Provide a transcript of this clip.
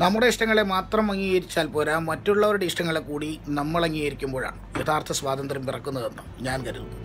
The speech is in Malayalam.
നമ്മുടെ ഇഷ്ടങ്ങളെ മാത്രം അംഗീകരിച്ചാൽ പോരാ. മറ്റുള്ളവരുടെ ഇഷ്ടങ്ങളെ കൂടി നമ്മൾ അംഗീകരിക്കുമ്പോഴാണ് യഥാർത്ഥ സ്വാതന്ത്ര്യം പിറക്കുന്നതെന്ന് ഞാൻ കരുതുന്നു.